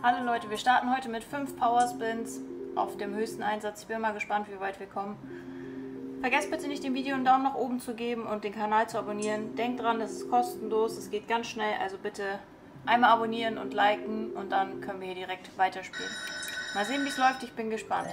Hallo Leute, wir starten heute mit 5 Power Spins auf dem höchsten Einsatz. Ich bin mal gespannt, wie weit wir kommen. Vergesst bitte nicht, dem Video einen Daumen nach oben zu geben und den Kanal zu abonnieren. Denkt dran, das ist kostenlos, es geht ganz schnell, also bitte einmal abonnieren und liken und dann können wir hier direkt weiterspielen. Mal sehen, wie es läuft, ich bin gespannt.